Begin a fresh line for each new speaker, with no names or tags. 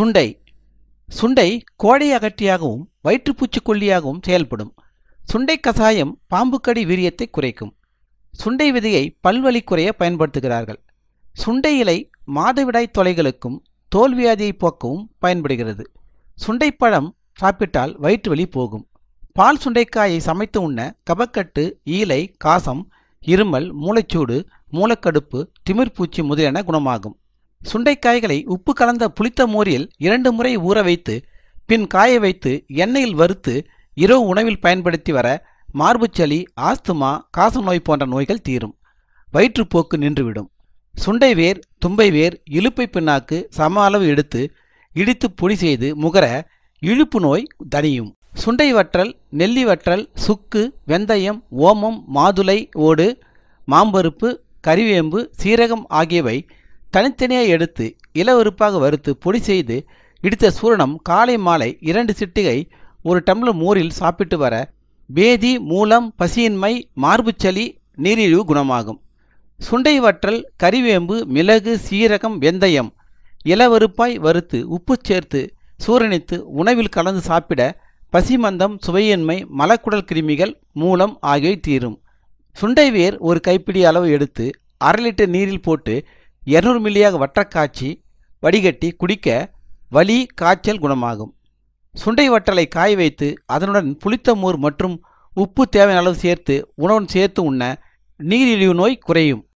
சுண்டை. சுண்டை கோடை அகற்றியாகவும் வயிற்றுப்பூச்சிக்கொல்லியாகவும் செயல்படும். சுண்டை கசாயம் பாம்புக்கடி வீரியத்தை குறைக்கும். சுண்டை விதையை பல்வலி குறைய பயன்படுத்துகிறார்கள். சுண்டை இலை மாதவிடாய் தொலைகளுக்கும் தோல்வியாதியை போக்கவும் பயன்படுகிறது. சுண்டைப்பழம் சாப்பிட்டால் வயிற்று வலி போகும். பால் சுண்டைக்காயை சமைத்து உண்ண கபக்கட்டு ஈலை காசம் இருமல் மூளைச்சூடு மூலக்கடுப்பு திமிர்பூச்சி முதலியன குணமாகும். சுண்டைக்காய்களை உப்பு கலந்த புளித்த மோரில் இரண்டு முறை ஊற வைத்து பின் காய வைத்து எண்ணெயில் வறுத்து இரவு உணவில் பயன்படுத்தி வர மார்புச்சளி ஆஸ்துமா காசநோய் போன்ற நோய்கள் தீரும். வயிற்றுப்போக்கு நின்றுவிடும். சுண்டை வேர் தும்பை வேர் இழுப்பை பின்னாக்கு சம அளவு எடுத்து இடித்து பொடி செய்து முகர இழுப்பு நோய் தனியும் சுண்டை வற்றல் நெல்லி வற்றல் சுக்கு வெந்தயம் ஓமம் மாதுளை ஓடு மாம்பருப்பு கறிவேம்பு சீரகம் ஆகியவை தனித்தனியாக எடுத்து இளவருப்பாக வறுத்து பொடி செய்து இடித்த சூரணம் காலை மாலை இரண்டு சிட்டிகை ஒரு டம்ளர் மோரில் சாப்பிட்டு வர பேதி மூலம் பசியின்மை மார்புச்சளி நீரிழிவு குணமாகும். சுண்டை வற்றல் கறிவேம்பு மிளகு சீரகம் வெந்தயம் இளவருப்பாய் வறுத்து உப்பு சேர்த்து சூரணித்து உணவில் கலந்து சாப்பிட பசிமந்தம் சுவையின்மை மலக்குடல் கிருமிகள் மூலம் ஆகியவை தீரும். சுண்டை வேர் ஒரு கைப்பிடி அளவு எடுத்து அரை லிட்டர் நீரில் போட்டு இருநூறு மில்லியாக வற்றக் காய்ச்சி வடிகட்டி குடிக்க வலி காய்ச்சல் குணமாகும். சுண்டை வற்றலை காய வைத்து அதனுடன் புளித்த மோர் மற்றும் உப்பு தேவையான அளவு சேர்த்து உணவுடன் சேர்த்து உண்ண நீரிழிவு நோய் குறையும்.